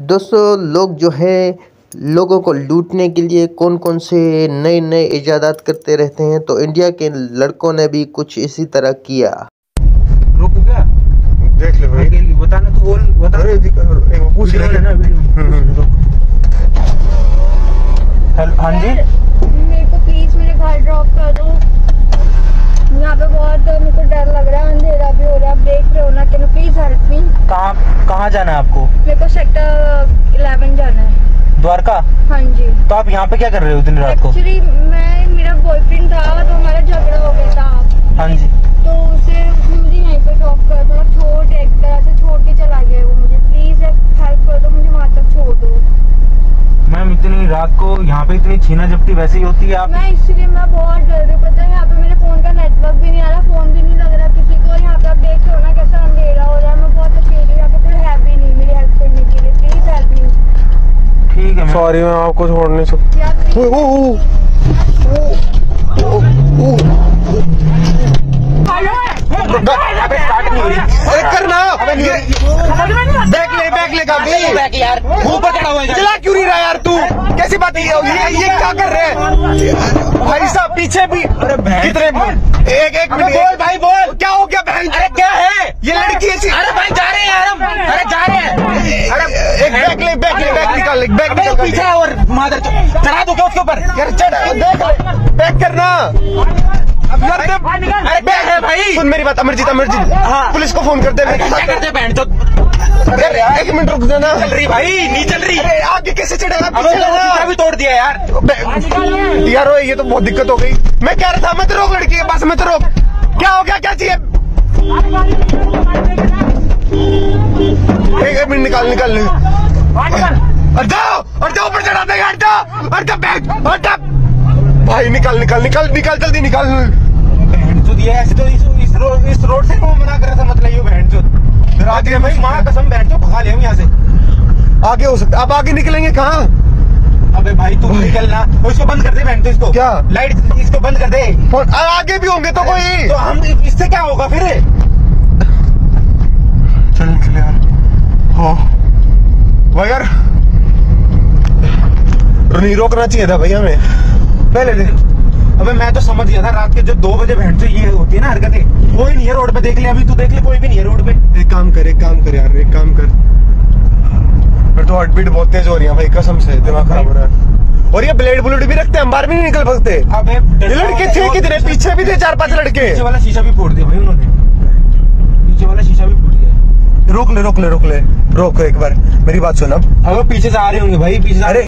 दोस्तों लोग जो है लोगों को लूटने के लिए कौन कौन से नए नए इजादात करते रहते हैं तो इंडिया के लड़कों ने भी कुछ इसी तरह किया। रुक गया देख ले भाई। बताना तो बोल बता। अरे एक पूछ है ना वीडियो हम्म। हाँ जी मेरे को प्लीज़ मेरे घर ड्रॉप कर दो यहाँ पे बहुत मेरे को डर लग रहा है अंधेरा भी हो रहा है आप देख रहे हो ना कैन प्लीज़ हेल्प मी कहाँ जाना है आपको? मेरे को सेक्टर 11 जाना है। द्वारका? हाँ जी। तो आप यहाँ पे क्या कर रहे हो दिन रात को? एक्चुअली मैं मेरा बॉयफ्रेंड था तो हमारा झगड़ा हो गया था। हाँ जी। तो उसे उसने मुझे यहीं पे ड्रॉप कर थोड़ा छोड़ एक तरह से छोड़ के चला गया वो मुझे। प्लीज़ हेल्प कर दो मुझे वहाँ तक छोड़ दो। मैम इतनी रात को यहाँ पे इतनी छीना झपटी वैसे ही होती है आप? मैं इसलिए मैं बहुत डर रही हूँ पता है यहाँ पे मेरे फ़ोन का नेटवर्क भी नहीं आ रहा फ़ोन भी नहीं लग रहा किसी को यहाँ पे आप देख रहे हो ना कैसा अंधेरा हो रहा है मैं बहुत अकेली हूँ यहाँ पे कोई है भी नहीं मेरी हेल्प करने के लिए प्लीज़ हेल्प मी ठीक है मैम सॉरी मैं आपको छोड़ नहीं सकता। हो करना बैक ले बैक ले बैक यार। ऊपर चढ़ा हुआ चला क्यों नहीं रहा यार तू? कैसी बात है? ये क्या कर रहे हैं? भाई साहब पीछे भी अरे कितने एक एक मिनट। बोल भाई बोल। क्या हो गया बहन? अरे क्या है? ये लड़की ऐसी अरे भाई जा रहे बैग ले बैग ले बैग निकाल बैग निकाल पीछे और मादर चढ़ा दो क्या उसके ऊपर? यार चढ़ देख बैग करना। अरे क्या है भाई। सुन मेरी बात अमरजीत अमरजीत। हाँ। पुलिस को फ़ोन दे करते बहन? तो एक मिनट रुक देना चल रही भाई नहीं चल रही। अरे आगे कैसे चढ़ेगा? तो। भी तोड़ दिया यार। यार ये तो बहुत दिक्कत हो गई। मैं कह रहा था मत रोक लड़की बस मत रोक। क्या हो गया? ऊपर चढ़ा देगा हट हट बैग हट। भाई निकाल निकाल निकाल निकाल जल्दी निकाल। ये तो इस इस रोड से मना कर रहा था मत लाइयो बहन चोद फिर आगे मैं माँ कसम बहन चो भगा ले हम यहाँ से। आगे हो सकता अब आगे निकलेंगे कहाँ? अबे भाई तू निकलना। इसको बंद कर दे बहन तो इसको। क्या? लाइट इसको बंद कर दे। और आगे भी होंगे तो कोई। तो हम इससे क्या होगा फिर? चल निकले यार। हो। यार नहीं रोकना चाहिए था भाई हमें। पहले दे अबे मैं तो समझ गया था रात के जो दो बजे बहन से ये होती है ना हरकतें। कोई नहीं है रोड पे देख ले अभी तू देख ले कोई भी नहीं है रोड पे। एक काम कर एक काम कर यार एक काम कर। फिर तो हार्ट बीट बहुत तेज हो रही है भाई कसम से दिमाग खराब हो रहा है। और ये ब्लेड बुलेट भी रखते हैं बाहर भी नहीं निकल सकते। अबे लड़के थे कितने पीछे भी थे चार पाँच लड़के। पीछे वाला शीशा भी फोड़ दिया भाई उन्होंने। पीछे वाला शीशा भी रोक ले रोक ले रोक ले रोक एक बार मेरी बात सुन अब। हम पीछे से आ रहे होंगे भाई पीछे से अरे